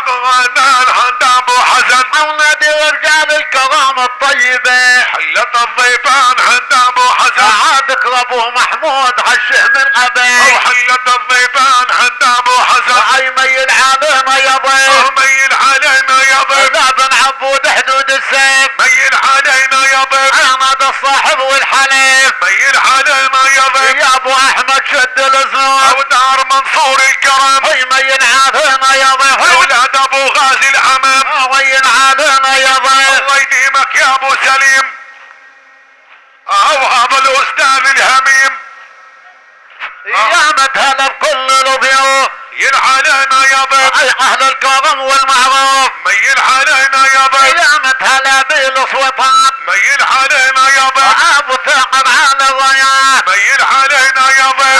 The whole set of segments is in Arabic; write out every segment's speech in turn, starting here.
تبغانا الهندام حسن والنبي ورجال الكرام الطيبة حلة الضيفان هندام حسن عادك وابو محمود عشه من أبي وحلة الضيفان هندام وحسن عيمين عليه ما يضيف عيمين عليه علينا يا لا بن عبود حدود السيف ميل علينا يا ضيف أحمد الصاحب والحليب يا مدهن بكل لبيو ميل علينا يا بيت. أهل الكرم والمعروف. ميل علينا يا بيت. يا مدهن بالسلطان ميل علينا يا بيت. ابو ثعب على الضياع ميل علينا يا بيت.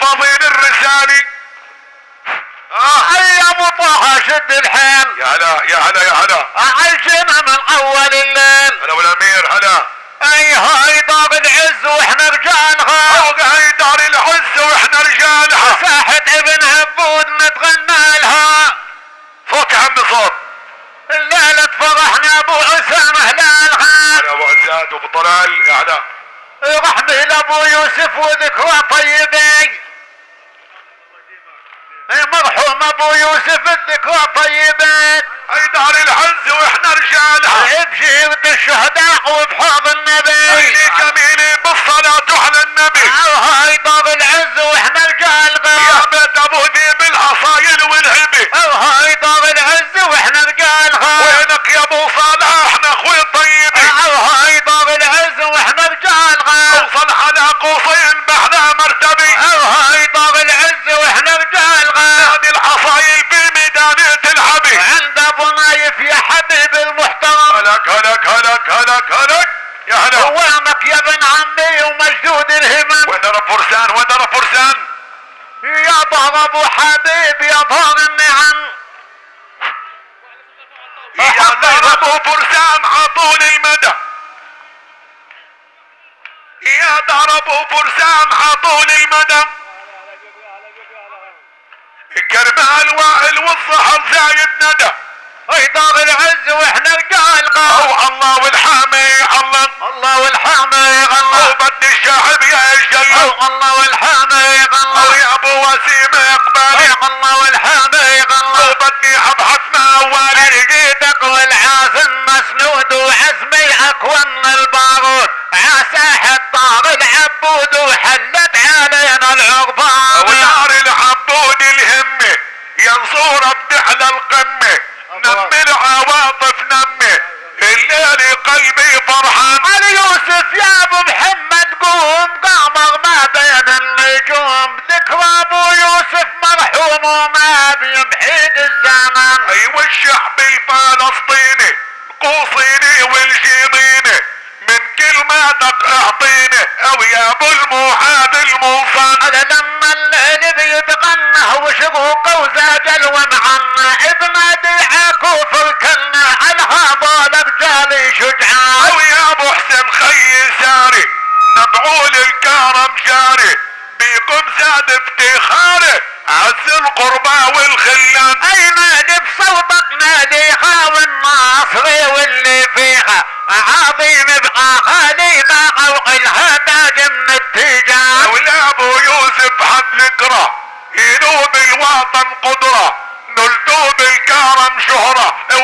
فضيل الرسالي آه. يا طه شد الحيل؟ يا هلا يا هلا يا هلا. عايشينها من اول الليل. هلا والامير هلا. أي هاي باب العز وإحنا رجالها. فوق هاي دار العز وإحنا رجالها. ساحة ابن عبود نتغنى لها. صوت يا عمي صوت. الليلة فرحنا أبو عسام هلالها. هلا أبو عزاد وأبو طلال يا هلا. رحمة لابو يوسف وذكرى طيبين. إيه، مرحوم أبو يوسف الذكرى طيبة أي دار العز وإحنا رجالها بجيرة الشهداء وبحوض النبي. أي جميلة بالصلاة على النبي. أي دار العز وإحنا رجال يا بيت أبو ذيب الاصايل فرسان حاطوني مدم الكرمه الوائل والصحر زايد ندى. أيضا العز وإحنا القلقه أو الله والحق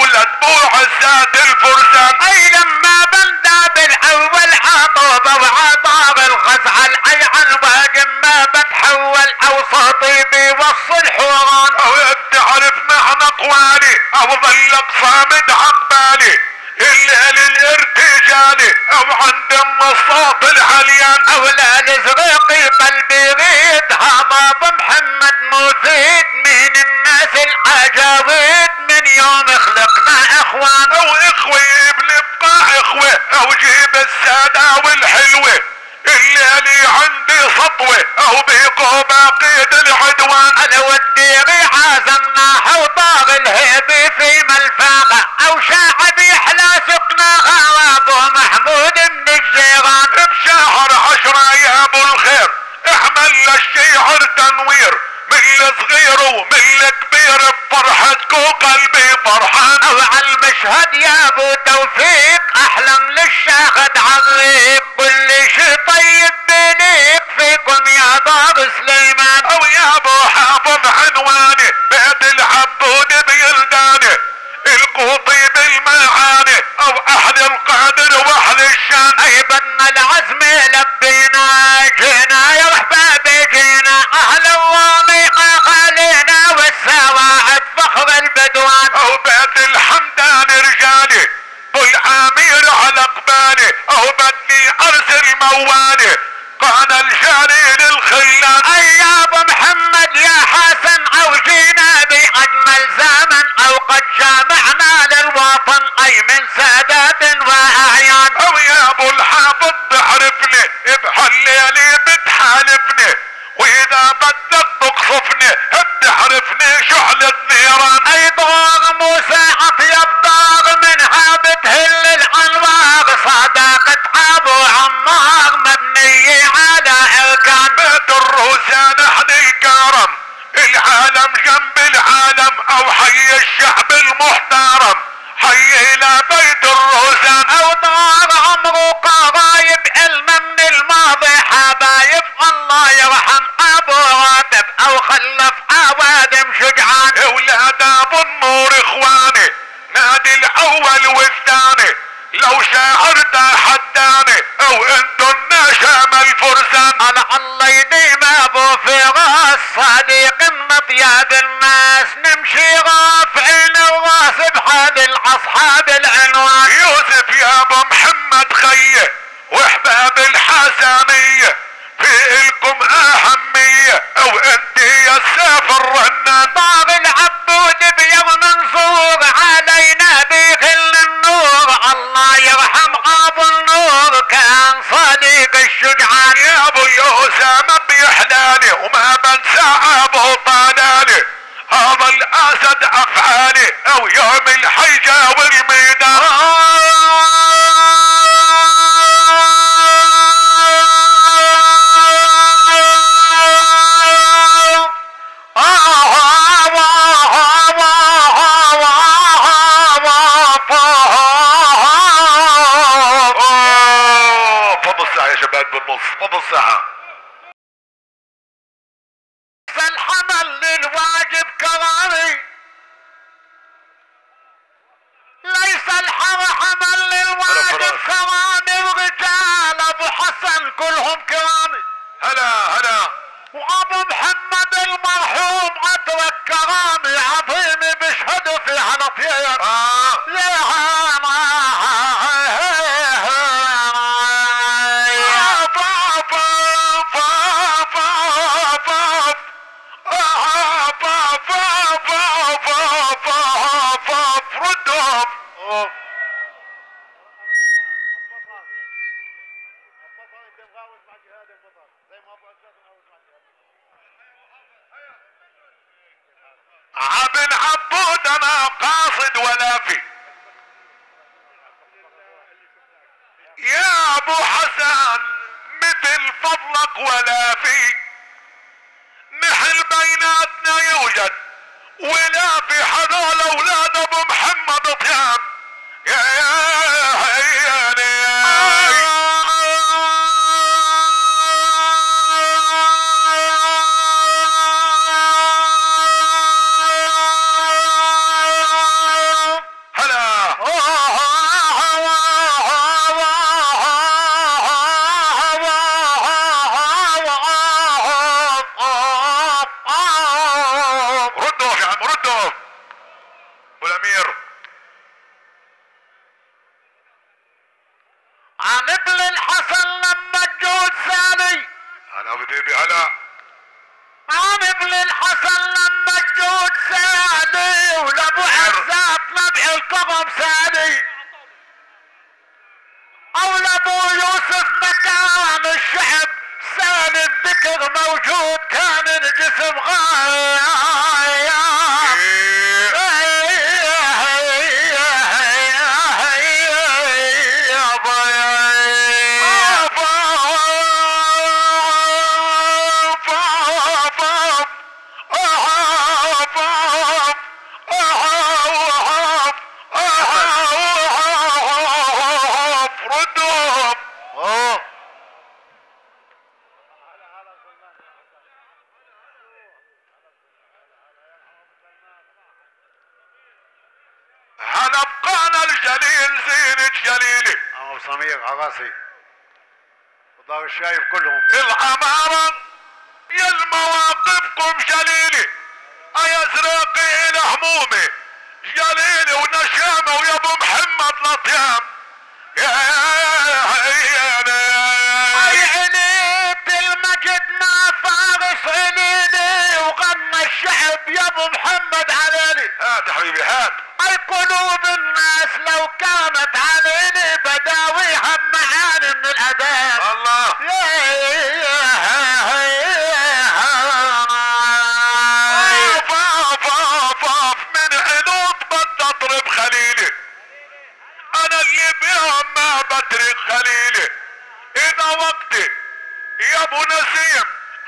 ولد بو عزات الفرسان. أي لما بندى بالأول عطوبة وعطاب الخزعة العيعن ما بتحول اوسطي بيوصل حوران. أو تعرف معنى قوالي أو ظلك الروسان إحنا الكرم العالم جنب العالم أو حي الشعب المحترم. حي إلى بيت الروسان أو دار عمره قرايب علما من الماضي. حبايب الله يرحم أبو راتب أو خلف اوادم شجعان. أولاد أبو النور إخواني. نادي الأول والثاني. لو شاعرت حداني. أو انتو النشام على الله يديم أبو فراس صديق من اطيب الناس. نمشي رافعين الراس بحال الأصحاب العنوان. يوسف يا أبو محمد خيه وأحباب الحسنية في الكم اهمية أو انت يا السيف الرنان. طاغ العبود بيض منصور علينا بغل هذا الاسد أفعالي أو يوم الحيجة والميدان. ردهم عبن عبود أنا قاصد ولا في يا أبو حسن مثل فضلك ولا في نحل بيناتنا يوجد ولا في هذول أولاد ردوا يا عم ردوا والامير زين الجليلي ابو سمير عراسي ودار الشايب كلهم. العمارة يا المواقفكم جليلي يا زراقي إلى همومي. جليلي ونشامة ويا أبو محمد لطيام. يا عينيت المجد ما فارس عينيني وغنى الشعب يا أبو محمد عليني. هات يا حبيبي هات. اي قلوب الناس لو كانت عليني بداويها معاني من الاداب الله. من عنود اضرب خليلي. أنا اللي بيهم ما بترك خليلي. إذا وقتي يا أبو نسيم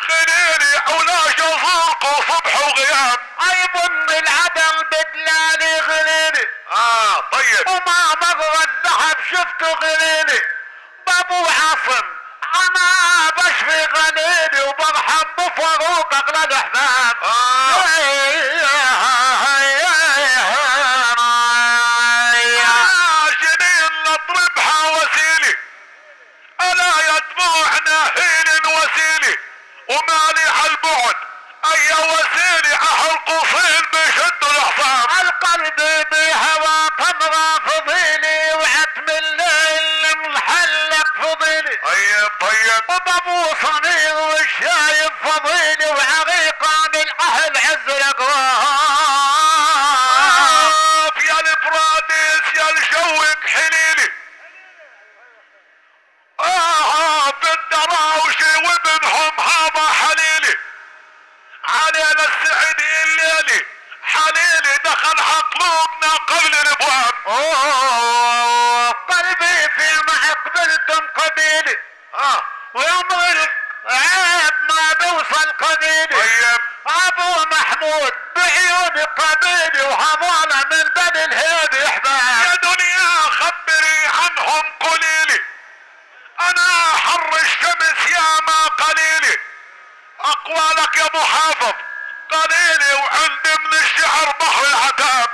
خليلي ولا جزوركم صبح وغياب اي بن العدل بدلاني غليلي آه طيب. وما مر الذهب شفته غليلي بابو عاصم أنا بشفي غليلي وبرحم بفاروق اغلى الأحباب. آه. وسيلي. ألا ومالي هالبعد أي وسيلي أهل قصير بيشدوا الحصان القلب بهوى طمرة فضيلي وعتم الليل محلق فضيلي. طيب طيب. وبابو صنير والشايب فضيلي وعريقة من أهل عز الاقوام آه، يا البراديس يا الجوك حليلي آه بالدراوشي وابنهم هذا حليلي علينا السعيدي الليلي حليلي دخل قبل الابواب أوه، قلبي في ما قبلتم قبيلي آه. ويوم عيب ما بوصل قبيلي. طيب. أبو محمود بعيون قبيلي وهذول من بني الهيب يا احباب دنيا خبري عنهم قليلي. أنا حر الشمس يا ما قليلي. أقوالك يا أبو حافظ قليلي وعندي من الشعر بحر العتاب.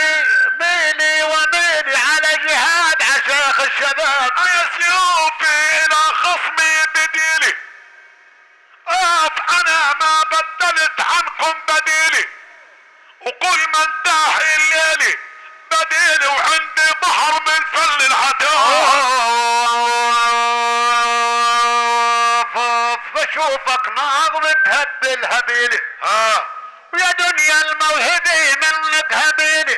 بشوفك نار بتهبل هبيلي ها. ويا دنيا الموهبة منك هبيلي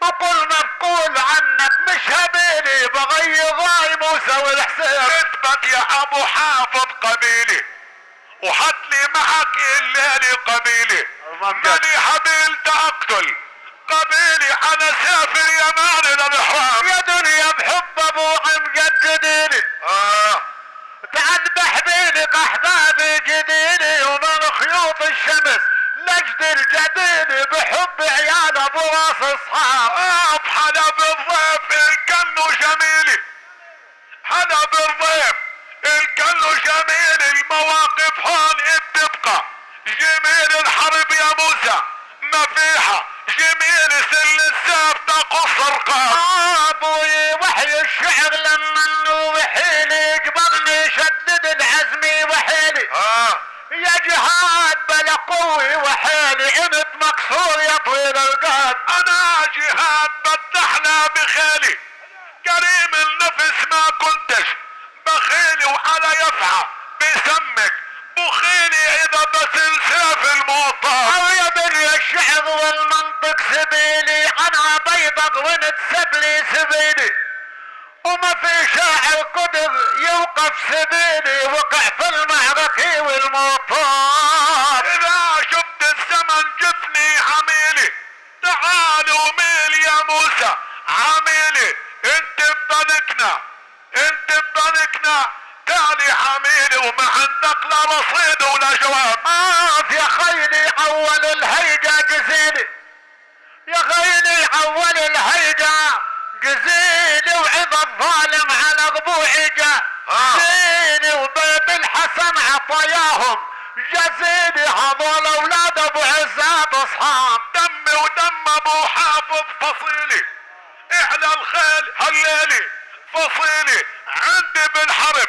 وكل ما بقول عنك مش هبيلي بغير راي موسى والحسين كتبك يا أبو حافظ قبيلي وحط لي معك الليلي قبيلي ماني حبيل تقتل. قبيلي أنا سافر يمان للحرام يا دنيا بحب ابوها مجدديني آه تذبح بينك احبابي جديني ومن خيوط الشمس نجد الجديني بحب عيال أبو راس اصحاب آه بحلا بالضيف الكنو جميلي حلا بالضيف الكنو جميل المواقف هون بتبقى جميل الحرب يا موسى مفيحة. جميل سل الساب تقص القاب. أبوي وحي الشعر لما وحيلي قبضني شدد العزمي وحيلي. آه يا جهاد بلا قوي وحيلي انت مكسور يا طويل القاد. أنا جهاد بدحنا بخيلي. كريم النفس ما كنتش بخيلي وعلى يفعى بسمك. بخيلي إذا بسل سيف الموطن أو يا دنيا الشعر والمنطق سبيلي أنا بيضك وانت سبلي سبيلي. وما في شاعر قدر يوقف سبيلي وقع في المعركة والمطار إذا شفت الزمن جفني عميلي تعالوا ميل يا موسى. عميلي انت بضلكنا انت بضلكنا تالي عميلي وما عندك لا رصيد ولا جواب. آه يا خيلي أول الهيجة جزيلي يا خيلي أول الهيجة جزيلي وعظ الظالم على ضبوعي جا. آه. زيني وبيت الحسن عطاياهم. جزيلي هذول أولاد أبو عزاب أصحاب. دمي ودم أبو حافظ فصيلي. إعلى الخيل هلالي فصيلي عندي بالحرب.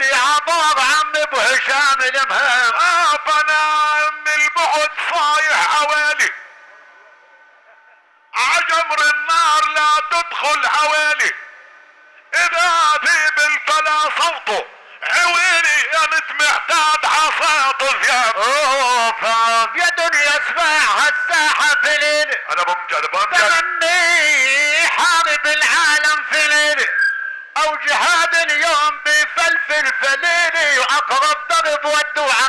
هشام المهم آه أنا من البعد صايح حوالي. عجمر النار لا تدخل حوالي. إذا ذيب الفلا صوته عويلي انت محتاج عصاة ثياب اوف يا دنيا اسمع هالساحة في ليلي أنا بمجد بمجد. تمني حارب العالم في ليلي أو جهاد اليوم بفلفل berbuat doa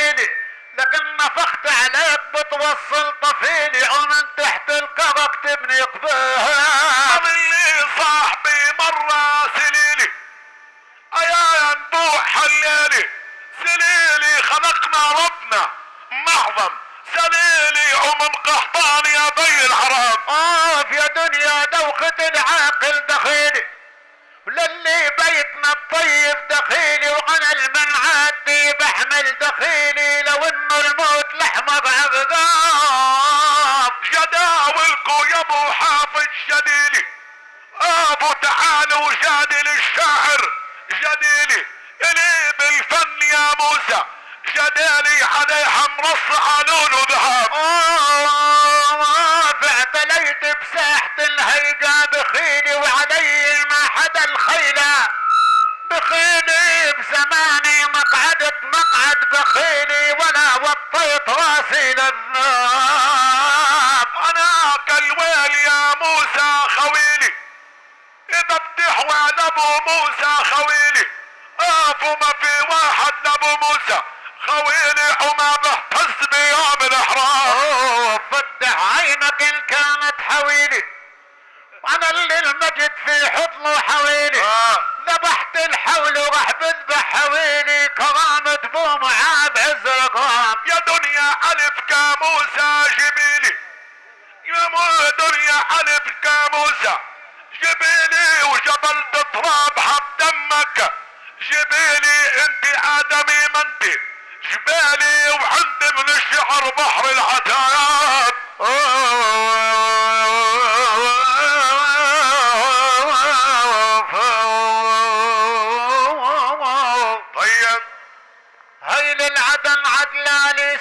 طفيلي لكن نفخت عليك بتوصل طفيلي ومن تحت الكرك تبني قبيها. اللي صاحبي مرة سليلي. أيا ينبوع حلالي سليلي خلقنا ربنا. معظم. سليلي أم القحطان يا بي الحرام. اوف يا دنيا دوخة العاقل دخيلي. وللي بيتنا الطيب دخيلي وأنا المنعاتي بحمل دخيلي لو انه الموت لحمة بعقاب جداولكو يا أبو حافظ جديلي أبو تعال وجادل الشاعر. جديلي إلي بالفن يا موسى. جدالي عليها مرصع لون وذهب فاعتليت بساحة الهيجة بخيلي وعلي ما حدا الخيلة بخيلي بزماني مقعدت مقعد بخيلي ولا وطيت راسي للذنب أنا كالويل يا موسى خويلي. دحوة لابو موسى خويلي. اقف وما في واحد لأبو موسى. خويلي حمامه اهتز بيوم الاحرار أوه، فتح عينك إن كانت حويلي. أنا اللي المجد في حضنه حويلي. آه. الحول وراح بذبح حويلي كرامة بو معاد عز الكرام يا دنيا ألف كاموسة جبيلي يا دنيا ألف كاموسة جبيلي وجبل تراب حب دمك. جبيلي أنت آدمي ما أنت. جبالي وعندي من الشعر بحر العتاب.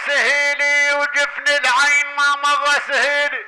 سهيلي وجفن العين ما مر سهيلي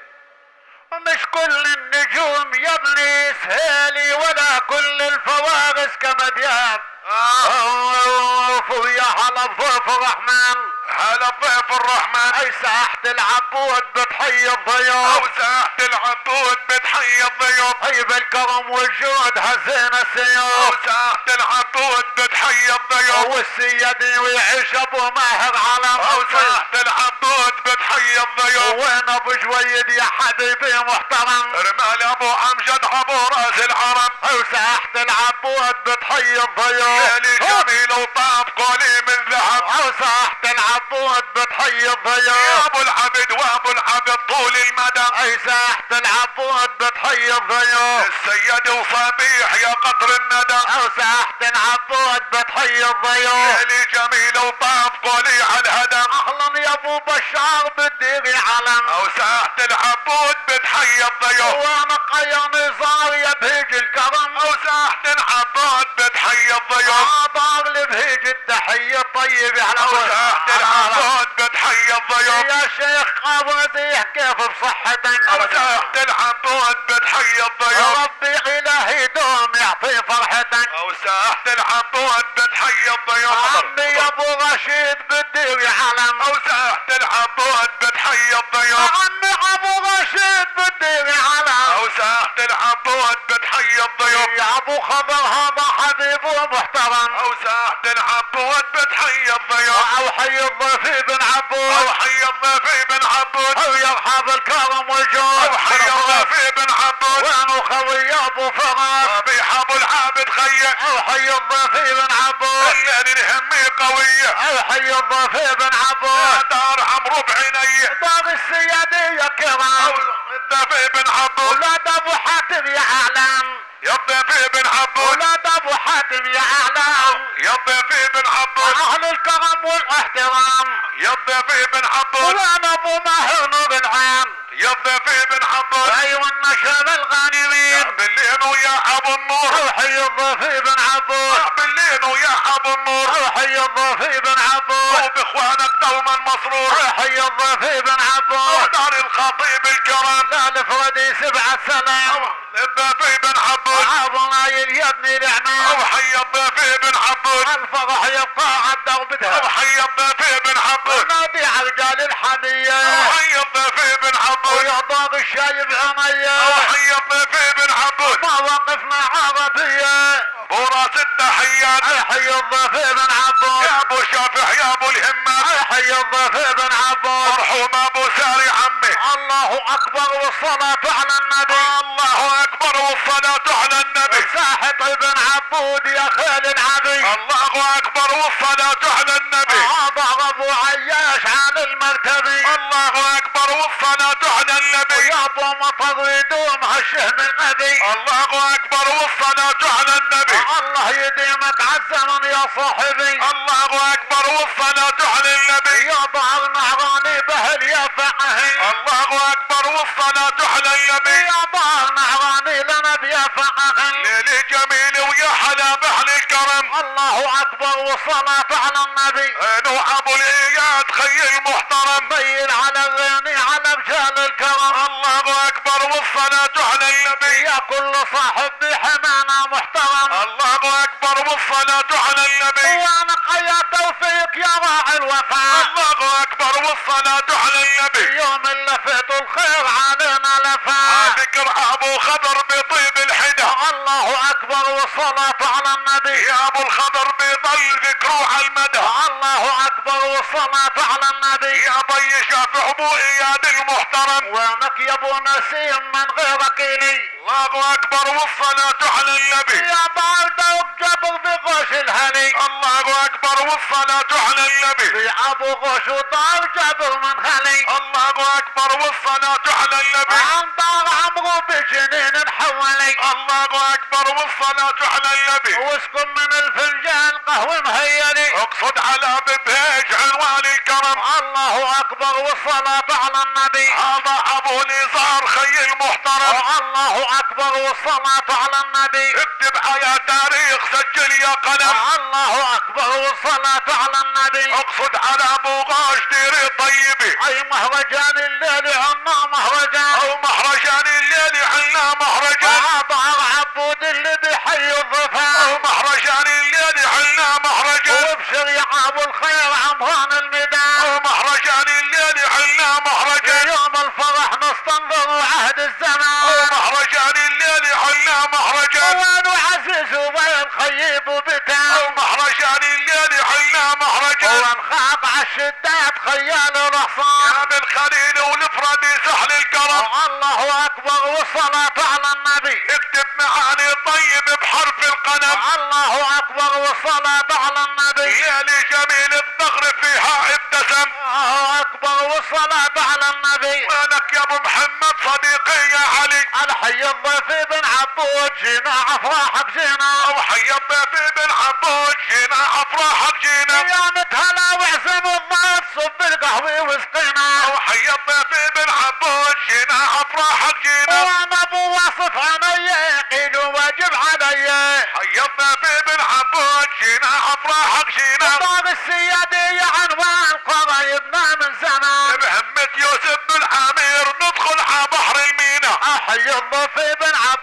ومش كل النجوم يا ابني سهيلي ولا كل الفوارس كمديان. اوف يا هلا بضيف الرحمن. هلا ضيف الرحمن. أي ساحة العبود بتحيي الضيوف. أو ساحة العبود بتحيي الضيوف. هي بالكرم والجود هزينا أو السيوف ساحة العبود بتحيي الضيوف. والسيدي ويعيش أبو ماهر على أو ساحة العبود بتحيي الضيوف. وين أبو جويد يا حبيبي محترم؟ رمال أبو أمجد أبو رأس العرب. أو ساحة العبود بتحيي الضيوف. ليلي جميل وطاب قولي من ذهب. أو ساحة العبود بتحيي يا الضيوف أبو العبد وأبو العبد طول المدى أي ساحة العبود بتحيي الضيوف السيد وصبيح يا قطر الندى أو ساحة العبود بتحيي الضيوف ليلي جميل وطاب قولي على الهدى أهلا يا أبو بشار بديري علم أو ساحة العبود بتحيي الضيوف وأنا قيا نزار يا بهيج الكرم أو ساحة العبود بتحيي الضيوف عبار لبهيج التحية طيب على أو ساحة بتحيي الضيوف يا شيخ قوازيح كيف بصحتك؟ أو ساحة العبود بتحيي الضيوف ربي إلهي دوم يعطي فرحتك. أو ساحة العبود بتحيي الضيوف عمي يا أبو رشيد بديري علم أو ساحة العبود بتحيي الضيوف عمي أبو رشيد بديري علم أو ساحة العبود بتحيي الضيوف يا أبو خضر هذا حبيب ومحترم. أو ساحة العبود بتحيي الضيوف أو حي الضيف بن أو عبود حي الضيف بن عبود أو يرحب الكرم والجود. أو حي الضيف بن عبود وين خوي أبو فراس صبيح أبو العابد خيه أو حي الضيف بن عبود الليل الهمي قوية أو حي الضيف بن عبود دار عمرو بعيني باغي السيادية أو كرام الضيف بن عبود ولاد أبو حاتم يا أعلام. يا الضيف بن عبود ولاد أبو حاتم يا أعلام. يا الضيف بن عبود أهل الكرم والإحترام. يا الضيف بن عبود ولاد ابو ماهر نور العام يا الضيف بن عبود أيوه النشاب يا الغانمين بالليل ويا أبو النور. أو حي الضيف بن عبود يا بالليل ويا أبو النور. أو حي الضيف بن عبود وباخوانك دوما مسرور أو حي الضيف بن عبود ودار الخطيب الكرام. لا الفردي سبعة سلام الضيف بن عبود عابنا يبني أو الاعمام حي الضيف بن عبود الفرح يبقى عدى وبدها حي الضيف بن عبود ونادي على رجال أو الحمية حي الضيف بن عبود ويضاق الشاي أو بعمية حي الضيف بن عبود ما وقفنا عربية. وراس التحيات حي الضيف بن عبود يا أبو شافع يا أبو الهمات حي الضيف بن عبود مرحوم أبو ساري عمي. الله أكبر والصلاة على النبي. الله أكبر والصلاة على النبي. ساحة ابن عبود يا خيل العبي الله أكبر والصلاة على النبي. والصلاة على النبي. يا ابو مطر يدوم هالشهم الغبي الله أكبر والصلاة على النبي. الله يديمك عالزمن يا صاحبي. الله أكبر والصلاة على النبي. يا ظهر نهراني بهل يا فقهي. الله أكبر والصلاة على النبي. يا ظهر نهراني لنا بيا فقهي. ليلي جميل ويا حلا بحل الكرم. الله أكبر والصلاة على النبي. انو أبو الاياد خي المحترم. بين على الغني رجال الكرم. الله أكبر. والصلاة على النبي. يا كل صاحب بحمانا محترم. الله أكبر. والصلاة على النبي. وأنا قيا توفيق يا راعي الوفاء. الله أكبر. والصلاة على النبي. يوم فات الخير علينا لفاء ذكر أبو خضر بطيب الحدى. الله اكبر أكبر. والصلاة على النبي. يا أبو الخضر بيضل ذكره على المدى الله اكبر والصلاة على النبي يا ضي شافع ابو اياد المحترم يا ابو نسيم من غيرك الي الله أكبر والصلاة على النبي يا بعد جبر بغش الهني. الله أكبر والصلاة على النبي في ابو غش ودار جبر من هني الله أكبر والصلاة على النبي عن دار عمرو بجنين حولي. الله أكبر والصلاة على النبي واسكن من الفنجان قهوة مهيلي اقصد على ببهج عنوان الكرم. الله أكبر. والصلاة على النبي. هذا أبو نزار خي المحترم. الله أكبر والصلاة على النبي. اكتب يا تاريخ سجل يا قلم. الله أكبر والصلاة على النبي. أقصد على أبو غاش ديري طيبي أي مهرجان الليل عنا مهرجان. أو مهرجان الليل حنا مهرجان. وعطى عبود اللي بحي أو الضفاف مهرجان الليل حنا مهرجان. وابشر يا ابو الخير عمران الميدان نستنظر عهد الزمان مهرجان الليل حنا مهرجان وين عزيز وين خيب أو وبتان مهرجان الليل حنا مهرجان وين خاق عالشدات خيال يا الحصان بن خليل والفردي سهل الكرم الله اكبر والصلاة على النبي اكتب معاني طيب بحرف القلم الله اكبر والصلاة على النبي ليالي جميل الثغر فيها ابتسم الله اكبر والصلاة على النبي وينك يا ابو محمد صديقي يا علي الحي الضيف بن عبود جينا افراحك جينا أو حي الضيف بن عبود جينا افراحك جينا يا هلا واعزم الضيف صب القهوة وسقينا أو حي الضيف بن عبود جينا افراحك جينا وأنا ابو واصف علي يقين واجب علي حي الضيف بن عبود جينا افراحك جينا طاق السيادية عنوان قرايبنا من زمان بهمة يوسف بن عامر ندخل على بحر المينا احي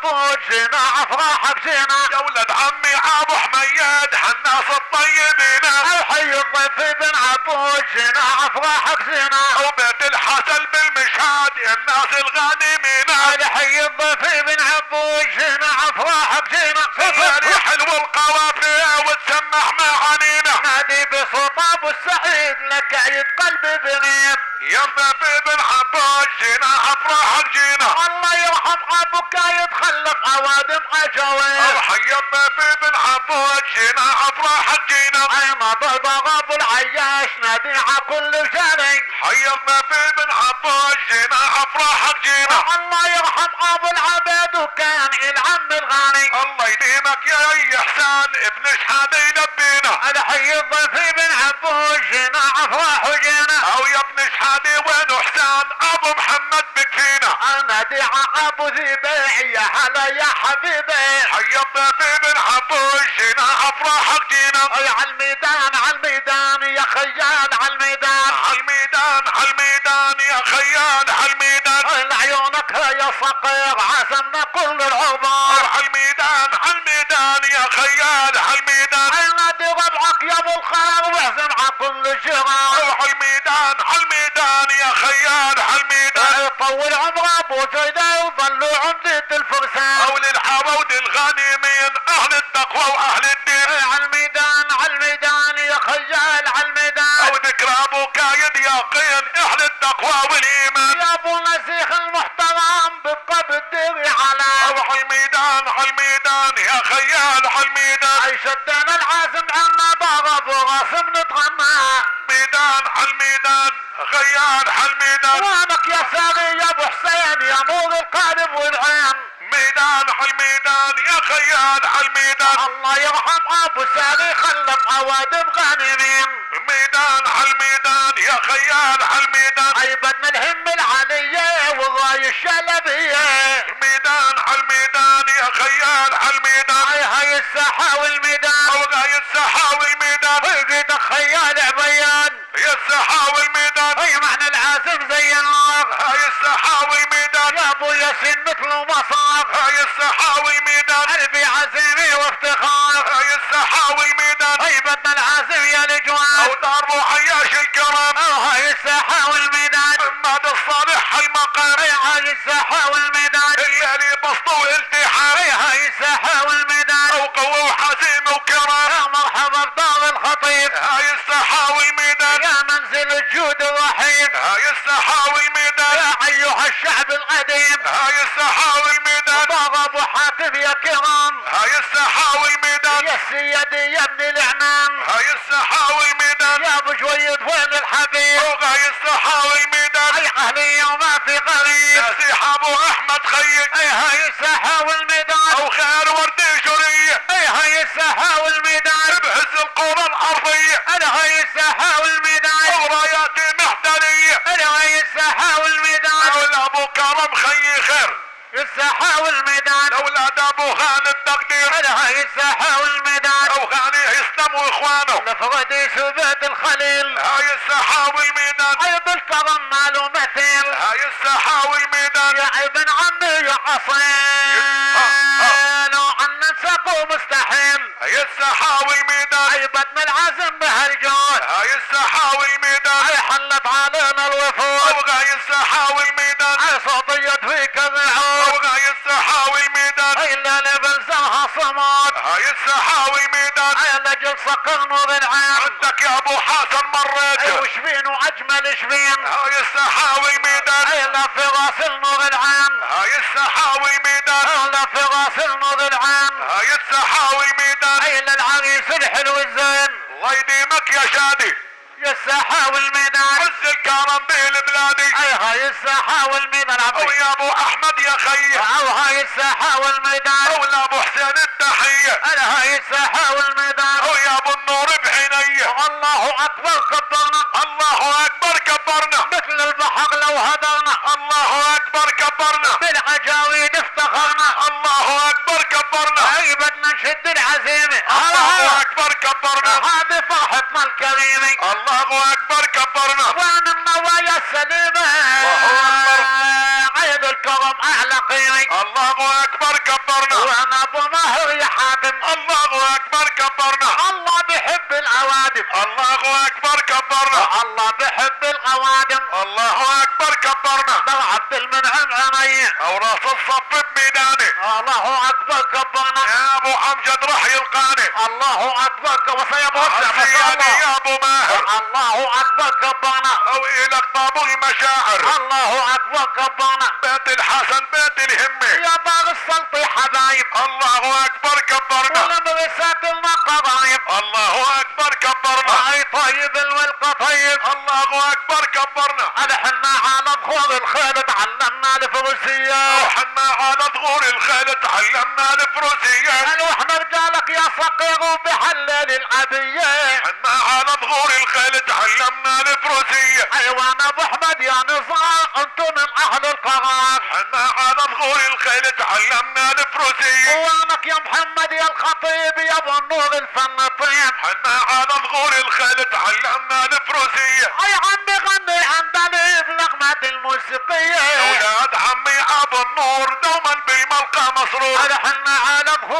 عبود جينا أفراحك جينا يا ولد عمي أبو حميد حناس الطيبين. الحي الضيف بن عبود جينا أفراحك جينا أو بيت الحسن بالمشهد الناس الغانمين. الحي الضيف بن عبود جينا أفراحك جينا الليالي حلو القوافي وتسمح معانينا. نادي بصوت أبو السعيد لك عيد قلبي بغيب يا الضيف بن عبود جينا افراحك جينا الله يرحم أبوك يتخلف عوادم أو عجوي حي الضيف بن عبود جينا افراحك جينا ايما بيضا ابو العياش نادي على كل جاري حي الضيف بن عبود جينا افراحك جينا الله يرحم ابو العبيد وكان العم الغني الله يديمك يا اي احسان ابن شحاده يلبينا الحي الضيف بن عبود جينا افراح وجينا أو يا ابن شحاده وين حسان ابو محمد بكفينا أنا دعاء ابو ذبيح يا هلا يا حبيبي حي الضيف بن عبود جينا افراحك جينا أي على الميدان على الميدان يا خيال على الميدان. عالميدان عالميدان يا خيال عالميدان لعيونك يا صقير عزمنا كل العمر عالميدان عالميدان عوادم غانمين ميدان عالميدان يا خيال عالميدان اي بدنا الهم العلية والراي الشلبية. الميدان عالميدان يا خيال عالميدان اي هاي الساحة والميدان. أو غاية سحاوي الميدان ويقيد خيال عبيان. يا السحاوي الميدان اي معنى العازم زي النار هاي السحاوي الميدان يا أبو ياسين مثل ما صار هاي السحاوي الميدان قلبي عزيمي وافتخار. هاي السحاوي الميدان بدنا العازم يا الاجوان أو دار وحياش الكرم أو هاي الساحة والميدان محمد الصالح المقام اي هاي الساحة والميدان الليالي بسطو والتحام اي هاي الساحة والميدان سيدي يا ابن العنان هاي السحاوي الميدان يا ابو جويد وين الحبيب وهاي السحاوي الميدان أي أهلي وما في غريب. نسيح ابو أحمد خيك. أي هاي الساحة والميدان أو خير وردي شرية اي هاي الساحة والميدان بهز القرى الارضية أنا هاي الساحة والميدان وراياتي محتلية أنا هاي الساحة والميدان لولا ابو كرم خيي خير الساحة والميدان أولاد ابو خالد تقدير أنا هاي الساحة والميدان أو خالي يسلم واخوانه لفغدي سبات الخليل هاي السحاوي الميدان اي بالكرم ماله مثيل هاي السحاوي الميدان يا ابن عمي يا اصيل وعن نسقه مستحيل هاي السحاوي الميدان اي بدنا العزم بهالجود هاي السحاوي الميدان اي حلت علينا الوفود أو غاي السحاوي الميدان اي صوتيت فيك الرعود أو غاي السحاوي الميدان اي اللي بلزمها صمود هاي السحاوي الميدان اي لجل سكر نور العين عندك يا ابو حسن اي مريت وشبين واجمل شبين هاي السحاوي الميدان اي لا في غاسل نور العين هاي السحاوي الميدان اي لا في غاسل نور العين هاي السحاوي الميدان اي للعريس الحلو الزين؟ الله يديمك يا شادي. يا الساحة والميدان عز الكرم بلادي أي هاي الساحة والميدان عبي يا أبو أحمد يا خي. أو هاي الساحة والميدان أو لابو حسين التحية أنا هاي الساحة والميدان أو يا أبو النور بعيني الله أكبر كبرنا. الله أكبر كبرنا. مثل البحر لو هدرنا. الله أكبر كبرنا. بالعجاويد افتخرنا. الله أكبر كبرنا. أي بدنا نشد العزيمة. الله أكبر كبرنا. هذه فرحتنا الكريمة. الله أكبر كبرنا. وين النوايا السليمة الله. عيد الكرم أعلى قيمة الله أكبر كبرنا. وأنا أبو ماهر يا حاتم الله أكبر كبرنا. الله بحب العوادم. الله أكبر كبرنا. الله بحب القوادم الله أكبر كبرنا. ده عبد المنعم عنية أو راس الصف بميداني الله أكبر كبرنا. يا أبو امجد راح يلقاني. الله أكبر حسياني يا أبو ماهر. الله أكبر كبرنا. أو الك طابو المشاعر الله أكبر كبرنا. بيت الحسن بيت الهمة. يا باغ السلطي حبايب الله أكبر كبرنا. ولمرسات المقرايب الله أكبر كبرنا. أي طيب الولقى طيب. الله أكبر كبرنا. الحنا على ظهور الخيل تعلمنا الفروسية. وحنا على ظهور الخيل تعلمنا الفروسية. وإحنا رجالك يا صقير وبحلل العبية حنا على ظهور الخيل. تعلمنا الفروسية ايوان أبو أحمد يا نظام أنتم من أهل القرار. حنا على ظهور الخيل تعلمنا الفروسية وانك يا محمد يا الخطيب يا ابو النور الفن طيب حنا على ظهور الخيل تعلمنا الفروسية أي عمي غني العندليب نغمة الموسيقية. أولاد عمي أبو النور دوما بالملقى مسرور. الحنا على ظهور